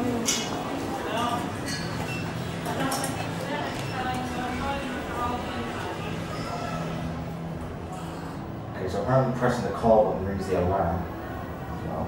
Okay, so apparently pressing the call button rings the alarm. So,